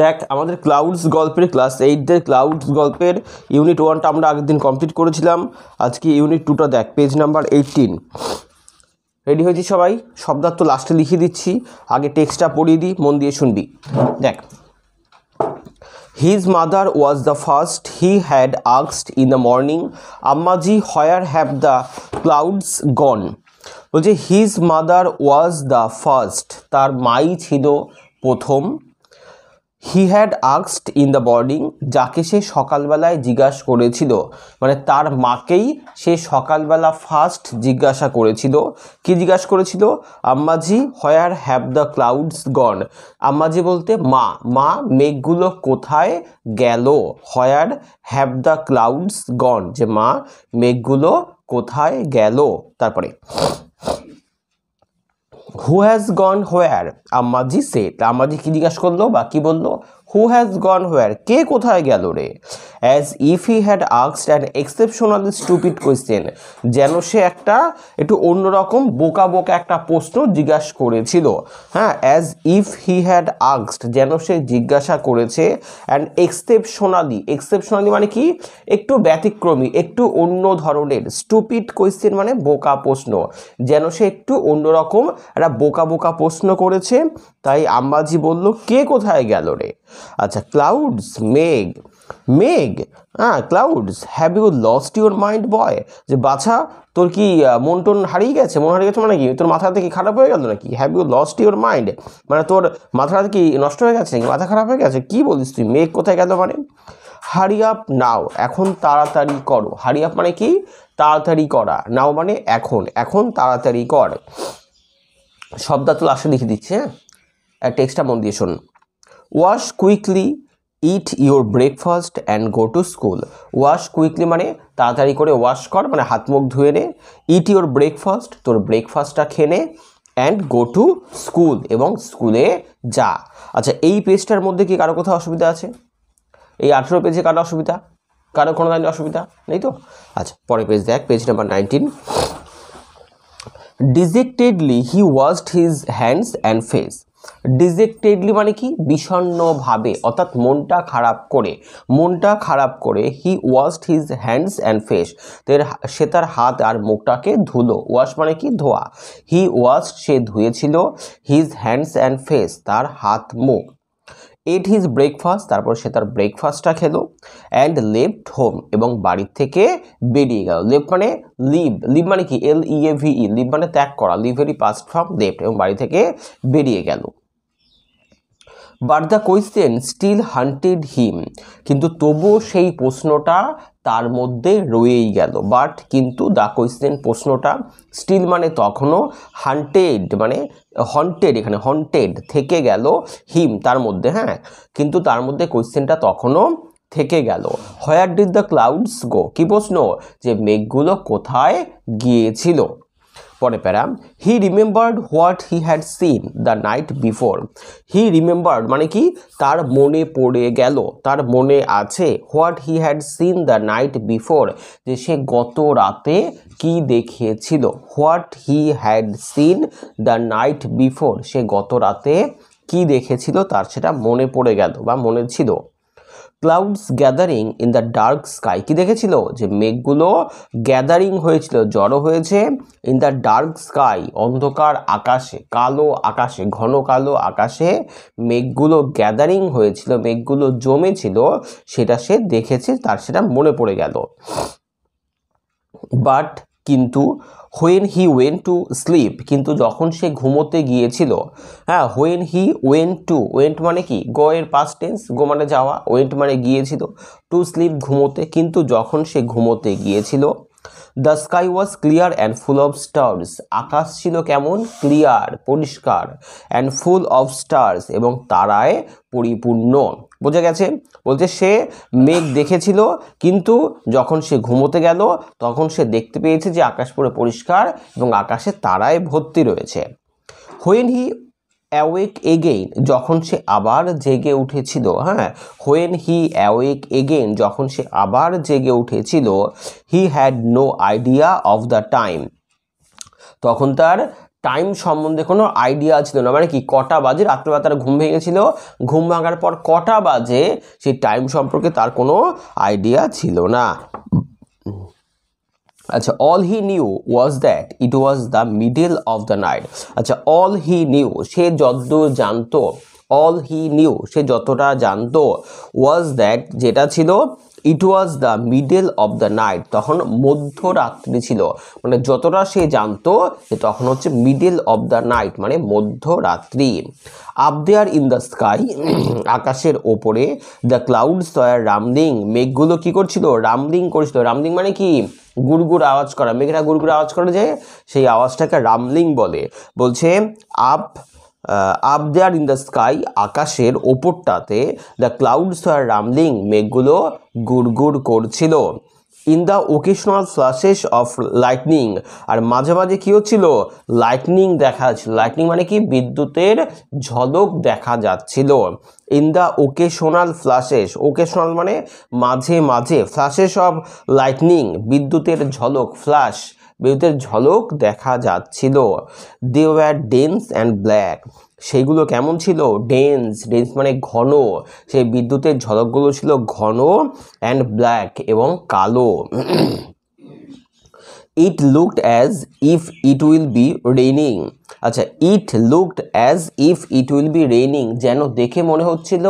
দেখ, আমাদের ক্লাউডস গল্পের ক্লাস এইটদের ক্লাউডস গল্পের ইউনিট ওয়ানটা আমরা আগের দিন কমপ্লিট করেছিলাম। আজকে ইউনিট টুটা দেখ পেজ নাম্বার এইটিন রেডি হয়েছি সবাই? শব্দার্থ লাস্টে লিখে দিচ্ছি। আগে টেক্সটটা পড়িয়ে দিই, মন দিয়ে শুনবি। দেখ his mother was the first he had আক্সড in the morning Ammaji where have the clouds gone বলছে his mother was the first তার মাই ছিল প্রথম। হি হ্যাড আক্সড ইন দ্য মর্নিং যাকে সে সকালবেলায় জিজ্ঞাসা করেছিল। মানে তার মাকেই সে সকালবেলা ফার্স্ট জিজ্ঞাসা করেছিল। কি জিজ্ঞাসা করেছিল? Ammaji where have the clouds gone Ammaji বলতে, মা মা, মেঘগুলো কোথায় গেল? Where have the clouds gone যে মা, মেঘগুলো কোথায় গেল? তারপরে who has gone where Ammaji said Ammaji কি জিজ্ঞাসা করল বা কি বলল? হু হ্যাজ গন হোয়ার কে কোথায় গেল রে? অ্যাজ ইফ হি হ্যাড আক্সড অ্যান এক্সেপশনালি স্টুপিড কোয়েশ্চেন যেন সে একটা একটু অন্যরকম বোকা বোকা একটা প্রশ্ন জিজ্ঞাসা করেছিল। হ্যাঁ অ্যাজ ইফ হি হ্যাড আক্সড যেন সে জিজ্ঞাসা করেছে অ্যান্ড এক্সেপশনালি এক্সেপশনালি মানে কি? একটু ব্যতিক্রমী, একটু অন্য ধরনের স্টুপিড কোয়েশ্চেন মানে বোকা প্রশ্ন। যেন সে একটু অন্যরকম একটা বোকা বোকা প্রশ্ন করেছে, তাই আম্বাজি বলল, কে কোথায় গেল রে? আচ্ছা ক্লাউডস মেঘ মেঘ হ্যাঁ clouds have you lost your mind boy যে বাছা, তোর কি মন টন হারিয়ে গেছে? মন হারিয়ে গেছে মানে কি? তোর মাথাতে কি খারাপ হয়ে গেল নাকি? Have you lost your mind মানে তোর মাথাটা কি নষ্ট হয়ে গেছে নাকি? মাথা খারাপ হয়ে গেছে? কি বলিস তুই? মেঘ কোথায় গেল মানে? হারি আপ নাও এখন তাড়াতাড়ি করো। হারি আপ মানে কি? তাড়াতাড়ি করা। নাও মানে এখন এখন তাড়াতাড়ি কর। শব্দার্থ লাস্টে লিখে দিচ্ছে হ্যাঁ? টেক্সটটা মন দিয়ে শোন। Wash quickly eat your breakfast and go to school wash quickly মানে তাড়াতাড়ি করে ওয়াশ কর মানে হাত মুখ ধুয়ে নে। ইট ইউর ব্রেকফাস্ট তোর ব্রেকফাস্টটা খেনে অ্যান্ড গো টু স্কুল এবং স্কুলে যা। আচ্ছা এই পেজটার মধ্যে কি কারও কোথাও অসুবিধা আছে? এই আঠেরো পেজে কারও অসুবিধা? কারও কোনো ধরনের অসুবিধা? নেই তো? আচ্ছা পরের পেজ দেখ page number nineteen dejectedly he washed his hands and face dejectedly মানে কি? বিষণ্নভাবে অর্থাৎ মনটা খারাপ করে। মনটা খারাপ করে he washed his hands and face তের সে তার হাত আর মুখটাকে ধুলো। ওয়াশ মানে কি? ধোয়া। হি ওয়াশ সে ধুয়েছিল হিজ হ্যান্ডস অ্যান্ড ফেস তার হাত মুখ এট হিজ ব্রেকফাস্ট তারপর সে তার ব্রেকফাস্টটা খেলো অ্যান্ড লেফট হোম এবং বাড়ির থেকে বেরিয়ে গেল। লেফট মানে লিভ লিভ মানে কি? এল ই এ ভি ই লিভ মানে ত্যাগ করা লিভেরই পাস্ট ফ্রম লেফট এবং বাড়ি থেকে বেরিয়ে গেল। But the question still haunted him কিন্তু তবুও সেই প্রশ্নটা তার মধ্যে রয়েই গেল। বাট কিন্তু দ্য কোয়েশ্চেন প্রশ্নটা স্টিল মানে তখনও হান্টেড মানে হন্টেড এখানে হন্টেড থেকে গেল হিম তার মধ্যে হ্যাঁ? কিন্তু তার মধ্যে কোয়েশ্চেনটা তখনও থেকে গেল। Where did the clouds go কি প্রশ্ন? যে মেঘগুলো কোথায় গিয়েছিল? পরে para he remembered what he had seen the night before he remembered মানে কি? তার মনে পড়ে গেল। তার মনে আছে what he had seen the night before যে সে গত রাতে কি দেখেছিল। What he had seen the night before সে গত রাতে কি দেখেছিল? তার সেটা মনে পড়ে গেল বা মনে ছিল। Clouds gathering in the dark sky কি দেখেছিল? যে মেঘগুলো গ্যাদারিং হয়েছিল, জড়ো হয়েছে ইন দ্য ডার্ক স্কাই অন্ধকার আকাশে, কালো আকাশে, ঘন কালো আকাশে মেঘগুলো গ্যাদারিং হয়েছিল, মেঘগুলো জমেছিল, সেটা সে দেখেছে, তার সেটা মনে পড়ে গেল। বাট কিন্তু when he went to sleep কিন্তু যখন সে ঘুমোতে গিয়েছিল হ্যাঁ when he went to went মানে কি? গো এর পাস্ট টেন্স গো মানে যাওয়া ওয়েন্ট মানে গিয়েছিল টু স্লিপ ঘুমোতে, কিন্তু যখন সে ঘুমোতে গিয়েছিল the sky was clear and full of stars আকাশ ছিল কেমন? ক্লিয়ার পরিষ্কার অ্যান্ড ফুল অফ স্টার্স এবং তারায় পরিপূর্ণ। বোঝা গেছে? বলছে, সে মেঘ দেখেছিল, কিন্তু যখন সে ঘুমোতে গেল, তখন সে দেখতে পেয়েছে যে আকাশ পুরো পরিষ্কার এবং আকাশে তারায় ভর্তি রয়েছে। হোয়েন হি অ্যাওয়েক এগেইন যখন সে আবার জেগে উঠেছিল হ্যাঁ? হোয়েন হি অ্যাওয়েক এগেইন যখন সে আবার জেগে উঠেছিল he had no idea of the time তখন তার টাইম সম্বন্ধে কোনো আইডিয়া ছিল না। মানে কি, কটা বাজে? রাত্রেবেলা তার ঘুম ভেঙেছিল। ঘুম ভাঙার পর কটা বাজে? সেই টাইম সম্পর্কে তার কোনো আইডিয়া ছিল না। আচ্ছা all he knew was that it was the middle of the night আচ্ছা অল হি নিউ সে যতদূর জানতো অল হি নিউ সে যতটা জানতো ওয়াজ দ্যাট যেটা ছিল it was the middle of the night তখন মধ্যরাত্রি ছিল। মানে যতটা সে জানতো যে তখন হচ্ছে মিডল অফ দ্য নাইট মানে মধ্যরাত্রি। Up there in the sky আকাশের ওপরে দ্য ক্লাউডস আর রামলিং মেঘগুলো কি করছিল? রামলিং করছিল। রামলিং মানে কি? গুড়গুড় আওয়াজ করা। মেঘরা গুড়গুড় আওয়াজ করে যে সেই আওয়াজটাকে রামলিং বলে। বলছে up up there in the sky আকাশের ওপরটাতে দ্য ক্লাউডস আর রামলিং মেঘগুলো গুড়গুড় করছিল। In the occasional flashes of lightning আর মাঝে মাঝে কী হচ্ছিল? লাইটনিং দেখা যাচ্ছিল। লাইটনিং মানে কি? বিদ্যুতের ঝলক দেখা যাচ্ছিল। In the occasional flashes occasional মানে মাঝে মাঝে ফ্লাশেস অফ লাইটনিং বিদ্যুতের ঝলক ফ্ল্যাশ বিদ্যুতের ঝলক দেখা যাচ্ছিল। They were dense and black সেইগুলো কেমন ছিল? ডেন্স ডেন্স মানে ঘন। সেই বিদ্যুতের ঝলকগুলো ছিল ঘন অ্যান্ড ব্ল্যাক এবং কালো। It looked as if it will be raining আচ্ছা it looked as if it will be raining যেন দেখে মনে হচ্ছিল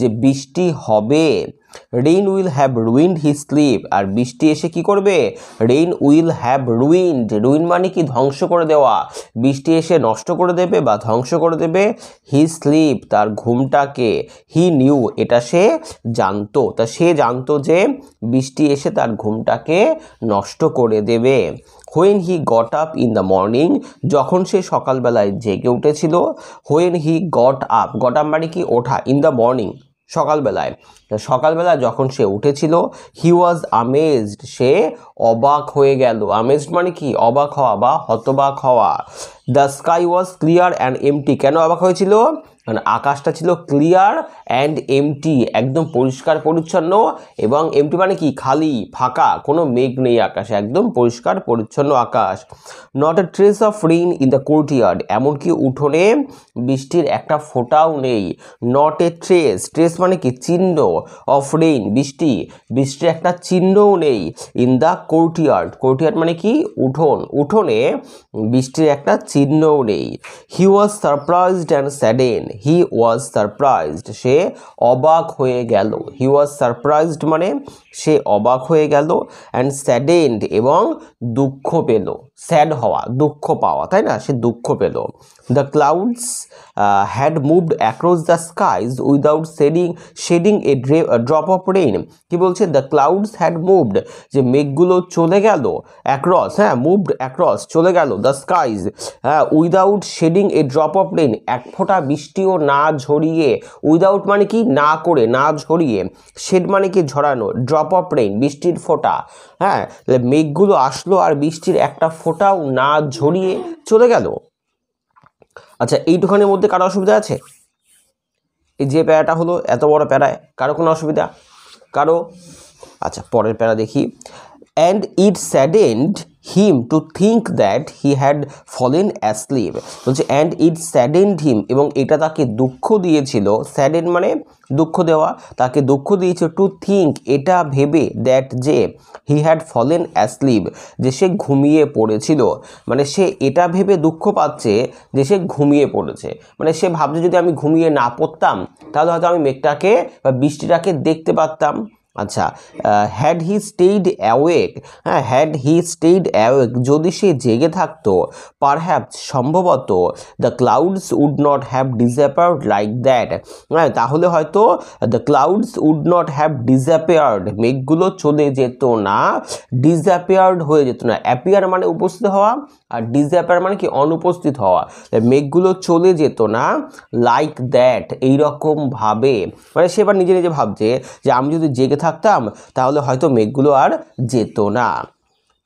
যে বৃষ্টি হবে। Rain will have ruined he sleep আর বৃষ্টি এসে কি করবে? Rain will have ruined ruin মানে কি? ধ্বংস করে দেওয়া। বৃষ্টি এসে নষ্ট করে দেবে বা ধ্বংস করে দেবে হি স্লিপ তার ঘুমটাকে। হি নিউ এটা সে জানতো। তা সে জানতো যে বৃষ্টি এসে তার ঘুমটাকে নষ্ট করে দেবে। When he got up in the morning যখন সে সকালবেলায় জেগে উঠেছিল when he got up got up মানে কি? ওঠা ইন দ্য মর্নিং সকালবেলায়। সকালবেলা যখন সে উঠেছিল হি ওয়াজ আমেজড সে অবাক হয়ে গেল। আমেজড মানে কি? অবাক হওয়া বা হতবাক হওয়া। The sky was clear and empty কেন অবাক হয়েছিল? মানে আকাশটা ছিল ক্লিয়ার অ্যান্ড এমটি একদম পরিষ্কার পরিচ্ছন্ন এবং এমটি মানে কি? খালি, ফাঁকা, কোনো মেঘ নেই আকাশে, একদম পরিষ্কার পরিচ্ছন্ন আকাশ। Not a trace of rain in the courtyard এমনকি উঠোনে বৃষ্টির একটা ফোঁটাও নেই। নট এ ট্রেস ট্রেস মানে কি? চিহ্ন অফ রেইন বৃষ্টি, বৃষ্টির একটা চিহ্নও নেই। ইন দ্য কোর্টিয়ার্ড কোর্টিয়ার্ড মানে কি? উঠোন, উঠোনে বৃষ্টির একটা চিহ্নও নেই। He was surprised and sadden he was surprised সে অবাক হয়ে গেল। হি ওয়াজ সারপ্রাইজড মানে সে অবাক হয়ে গেল অ্যান্ড স্যাডেন্ড এবং দুঃখ পেল। স্যাড হওয়া, দুঃখ পাওয়া, তাই না? সে দুঃখ পেল। The clouds had moved across the skies without shedding shedding a drop of rain কি বলছে? দ্য ক্লাউডস হ্যাড মুভড যে মেঘগুলো চলে গেল অ্যাক্রস হ্যাঁ মুভড অ্যাক্রস চলে গেল দ্য স্কাইজ হ্যাঁ without shedding a drop of rain এক ফোঁটা বৃষ্টিও না ঝরিয়ে উইদাউট মানে কি? না করে, না ঝরিয়ে শেড মানে কি? ঝরানো ড্রপ অফ রেইন বৃষ্টির ফোঁটা হ্যাঁ? মেঘগুলো আসলো আর বৃষ্টির একটা ফোঁটাও না ঝরিয়ে চলে গেল। আচ্ছা এইটুখানির মধ্যে কারও অসুবিধা আছে? এই যে প্যারাটা হলো, এত বড় প্যারায়, কারও কোনো অসুবিধা? কারও? আচ্ছা পরের প্যারা দেখি। And it saddened him to think that he had fallen asleep বলছে অ্যান্ড ইট স্যাডেন্ড হিম এবং এটা তাকে দুঃখ দিয়েছিল। স্যাডেন মানে দুঃখ দেওয়া। তাকে দুঃখ দিয়েছিল টু থিঙ্ক এটা ভেবে দ্যাট যে হি হ্যাড ফলেন অ্যাসলিভ যে সে ঘুমিয়ে পড়েছিল। মানে সে এটা ভেবে দুঃখ পাচ্ছে যে সে ঘুমিয়ে পড়েছে। মানে সে ভাবছে, যদি আমি ঘুমিয়ে না পড়তাম, তাহলে হয়তো আমি মেঘটাকে বা বৃষ্টিটাকে দেখতে পারতাম। আচ্ছা হ্যাড হি স্টেইড অ্যাওয়েক হ্যাঁ হ্যাড হি স্টেইড অ্যাওয়েক যদি সে জেগে থাকতো পারহ্যাপস সম্ভবত the clouds would not have disappeared like that হ্যাঁ তাহলে হয়তো the clouds would not have disappeared মেঘগুলো চলে যেত না ডিসঅ্যাপিয়ার্ড হয়ে যেত না অ্যাপিয়ার মানে উপস্থিত হওয়া আর ডিসঅ্যাপিয়ার মানে কি অনুপস্থিত হওয়া, মেঘগুলো চলে যেত না লাইক দ্যাট এইরকমভাবে মানে সে এবার নিজে নিজে ভাবছে যে আমি যদি জেগে থাকতাম, তাহলে হয়তো মেঘগুলো আর যেত না।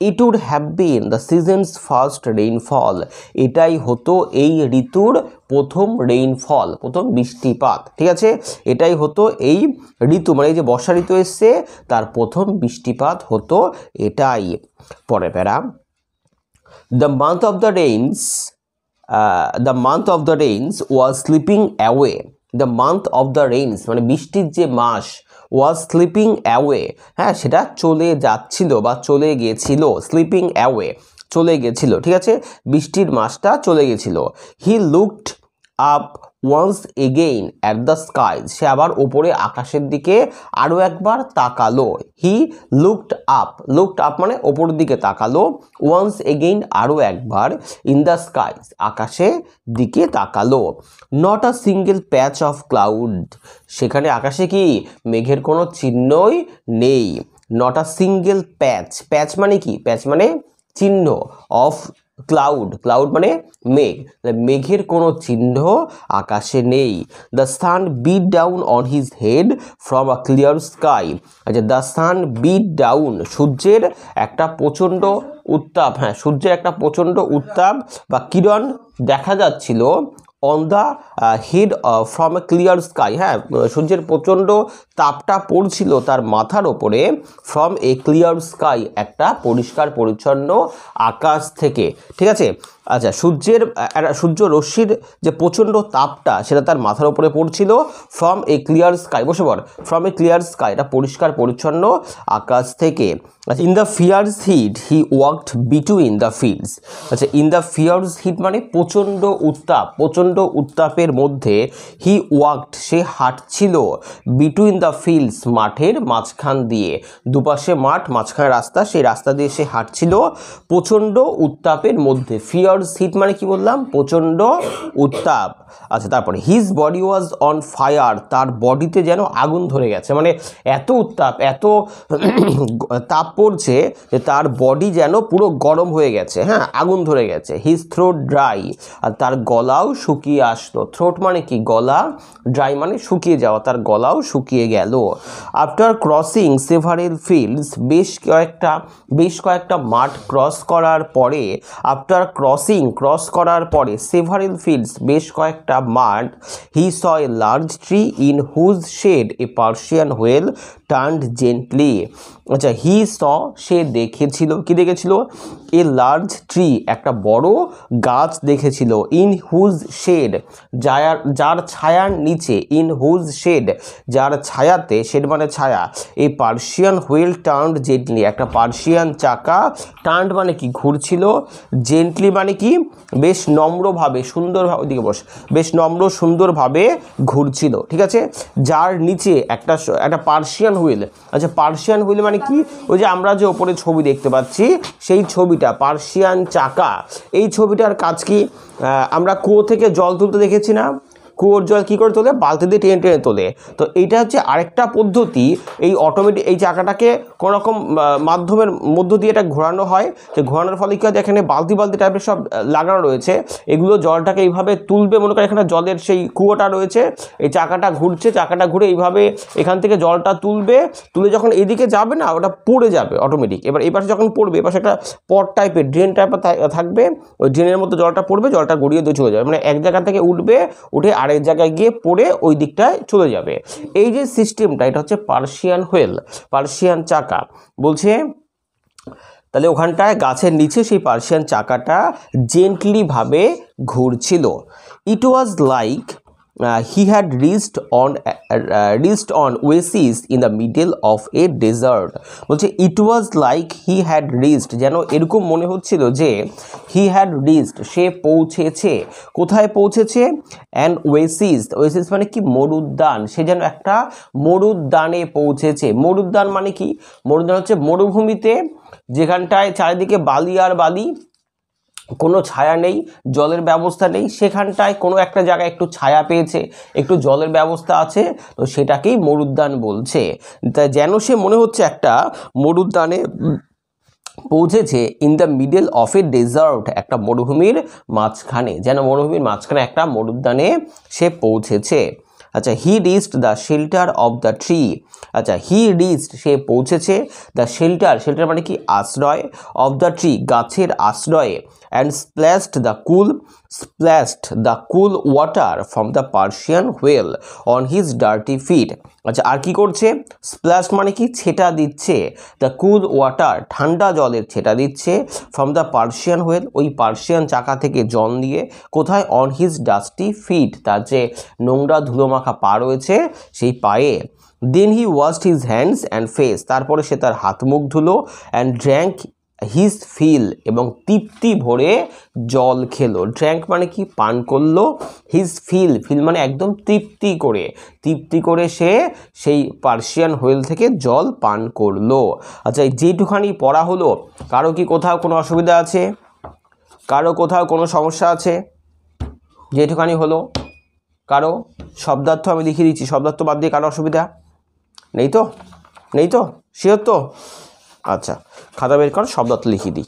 It would have been the season's first rainfall এটাই হতো এই ঋতুর প্রথম রেইনফল প্রথম বৃষ্টিপাত, ঠিক আছে? এটাই হতো এই ঋতু মানে এই যে বর্ষা ঋতু এসছে, তার প্রথম বৃষ্টিপাত হতো এটাই। পরে para the month of the rains the month of the rains was slipping away the month of the rains মানে বৃষ্টির যে মাস ওয়াজ স্লিপিং অ্যাওয়ে হ্যাঁ সেটা চলে যাচ্ছিল বা চলে গিয়েছিল স্লিপিং অ্যাওয়ে চলে গেছিল, ঠিক আছে? বৃষ্টির মাসটা চলে গেছিল। He looked up once again at the skies সে আবার ওপরে আকাশের দিকে আরও একবার তাকালো। He looked up looked up মানে ওপরের দিকে তাকালো। ওয়ান্স এগেইন আরও একবার ইন দ্য স্কাই আকাশের দিকে তাকালো। Not a single patch of cloud সেখানে আকাশে কি মেঘের কোনো চিহ্নই নেই। নট আ সিঙ্গেল প্যাচ প্যাচ মানে কি? প্যাচ মানে চিহ্ন অফ ক্লাউড ক্লাউড মানে মেঘ। মেঘের কোনো চিহ্ন আকাশে নেই। The sun beat down on his head from a clear sky আচ্ছা দ্য সান বিট ডাউন সূর্যের একটা প্রচণ্ড উত্তাপ হ্যাঁ সূর্যের একটা প্রচণ্ড উত্তাপ বা কিরণ দেখা যাচ্ছিল on the head from a clear sky হ্যাঁ সূর্যের প্রচণ্ড তাপটা পড়ছিল তার মাথার ওপরে ফ্রম এ ক্লিয়ার স্কাই একটা পরিষ্কার পরিচ্ছন্ন আকাশ থেকে। ঠিক আছে? আচ্ছা সূর্যের সূর্য রশ্মির যে প্রচণ্ড তাপটা সেটা তার মাথার উপরে পড়ছিল ফ্রম এ ক্লিয়ার স্কাই বসে পড়। ফ্রম এ ক্লিয়ার স্কাই এটা পরিষ্কার, পরিচ্ছন্ন আকাশ থেকে। আচ্ছা in the fierce heat he worked between the fields আচ্ছা ইন দ্য ফিয়ার্স হিট মানে প্রচণ্ড উত্তাপ, প্রচণ্ড উত্তাপের মধ্যে হি ওয়ার্কড সে হাঁটছিল বিটুইন দ্য ফিল্ডস মাঠের মাঝখান দিয়ে। দুপাশে মাঠ, মাঝখানে রাস্তা, সেই রাস্তা দিয়ে সে হাঁটছিল প্রচণ্ড উত্তাপের মধ্যে। ফিয়ার্স হিট মানে কি বললাম? প্রচণ্ড উত্তাপ। আচ্ছা তারপরে his body was on fire তার বডিতে যেন আগুন ধরে গেছে। মানে এত উত্তাপ, এত তাপ পড়ছে যে তার বডি যেন পুরো গরম হয়ে গেছে হ্যাঁ আগুন ধরে গেছে। হিজ থ্রোট ড্রাই আর তার গলাও শুকিয়ে আসলো। থ্রোট মানে কি? গলা ড্রাই মানে শুকিয়ে যাওয়া, তার গলাও শুকিয়ে গেল। আফটার ক্রসিং সেভারেল ফিল্ডস বেশ কয়েকটা বেশ কয়েকটা মাঠ ক্রস করার পরে আফটার ক্রসিং ক্রস করার পরে সেভারেল ফিল্ডস বেশ কয়েকটা মাঠ, he saw a large tree in whose shade, a Persian wheel turned gently. আচ্ছা হি স সে দেখেছিল, কি দেখেছিল? এ লার্জ ট্রি একটা বড় গাছ দেখেছিল ইন হুজ শেড যার যার ছায়ার নিচে ইন হুজ শেড যার ছায়াতে শেড মানে ছায়া এই পার্সিয়ান হুইল টার্নড জেন্টলি একটা পার্সিয়ান চাকা টার্নড মানে কি? ঘুরছিল জেন্টলি মানে কি? বেশ নম্রভাবে সুন্দরভাবে দিকে বস, বেশ নম্র, সুন্দরভাবে ঘুরছিল, ঠিক আছে? যার নিচে একটা একটা পার্সিয়ান হুইল আচ্ছা পার্সিয়ান হুইল মানে কি ওই যে আমরা যে ওপরে ছবি দেখতে পাচ্ছি, সেই ছবিটা, পার্সিয়ান চাকা। এই ছবিটার কাজ কি? আমরা কুয়ো থেকে জল তুলতে দেখেছি না? কুয়োর জল কী করে তোলে? বালতি দিয়ে টেনে টেনে তোলে। তো এইটা হচ্ছে আরেকটা পদ্ধতি। এই অটোমেটিক এই চাকাটাকে কোনো রকম মাধ্যমের মধ্য দিয়ে এটা ঘোরানো হয়। যে ঘোরানোর ফলে কী হয়? এখানে বালতি বালতি টাইপের সব লাগানো রয়েছে। এগুলো জলটাকে এইভাবে তুলবে। মনে করে এখানে জলের সেই কুয়োটা রয়েছে। এই চাকাটা ঘুরছে। চাকাটা ঘুরে এইভাবে এখান থেকে জলটা তুলবে। তুলে যখন এদিকে যাবে না, ওটা পড়ে যাবে অটোমেটিক এবার এই পাশে যখন পড়বে, এপাশে একটা পট টাইপের ড্রেন টাইপের থাকবে। ওই ড্রেনের মধ্যে জলটা পড়বে, জলটা গড়িয়ে দিয়ে চলে যাবে। মানে এক জায়গা থেকে উঠবে, উঠে আরেক জায়গায় গিয়ে পড়ে ওই দিকটায় চলে যাবে। এই যে সিস্টেমটা এটা হচ্ছে পার্সিয়ান হুয়েল পার্সিয়ান চাকা। বলছে, তাহলে ওখানটায় গাছের নিচে সেই পার্সিয়ান চাকাটা জেন্টলিভাবে ঘুরছিল। It was like he had reached on reached on oasis in the middle of a desert বলছে it was like he had reached যেন এরকম মনে হচ্ছিল যে হি হ্যাড রিচড সে পৌঁছেছে। কোথায় পৌঁছেছে? অ্যান্ড ওয়েসিস ওয়েসিস মানে কি? মরুদ্যান। সে যেন একটা মরুদ্যানে পৌঁছেছে। মরুদ্যান মানে কি? মরুদ্যান হচ্ছে মরুভূমিতে যেখানটায় চারিদিকে বালি আর বালি কোনো ছায়া নেই, জলের ব্যবস্থা নেই। সেখানটায় কোনো একটা জায়গায় একটু ছায়া পেয়েছে, একটু জলের ব্যবস্থা আছে, তো সেটাকেই মরুদ্যান বলছে। যেন সে মনে হচ্ছে একটা মরুদ্যানে পৌঁছেছে in the middle of a desert একটা মরুভূমির মাঝখানে। যেন মরুভূমির মাঝখানে একটা মরুদ্যানে সে পৌঁছেছে। আচ্ছা he reached the shelter of the tree আচ্ছা হি রিচড সে পৌঁছেছে দ্য শেল্টার শেল্টার মানে কি? আশ্রয় অফ দ্য ট্রি গাছের আশ্রয়ে। And splashed the cool, splashed the cool water from the Persian whale on his dirty feet. আচ্ছা আর কি করছে? স্প্ল্যাশ মানে কি? ছেটা দিচ্ছে। দ্য কুল ওয়াটার ঠান্ডা জলের ছেটা দিচ্ছে ফ্রম দ্য পার্সিয়ান হুয়েল ওই পার্সিয়ান চাকা থেকে জল দিয়ে কোথায়? অন হিজ ডাস্টি ফিট তার যে নোংরা ধুলোমাখা পা রয়েছে, সেই পায়ে। Then he washed his hands and face তারপরে সে তার হাত মুখ ধুলো অ্যান্ড ড্র্যাঙ্ক হিজ ফিল এবং তৃপ্তি ভরে জল খেলো। ড্র্যাঙ্ক মানে কি? পান করল। হিজ ফিল ফিল মানে একদম তৃপ্তি করে। তৃপ্তি করে সে সেই পার্সিয়ান হোয়েল থেকে জল পান করল। আচ্ছা যেটুখানি পড়া হলো, কারও কি কোথাও কোনো অসুবিধা আছে? কারও কোথাও কোনো সমস্যা আছে? যেটুখানি হলো। কারও? শব্দার্থ আমি লিখে দিচ্ছি। শব্দার্থ বাদ দিয়ে কারও অসুবিধা? নেই তো? নেই তো? শিওর তো? আচ্ছা। খাতা বের কর শব্দার্থ লিখে দিই।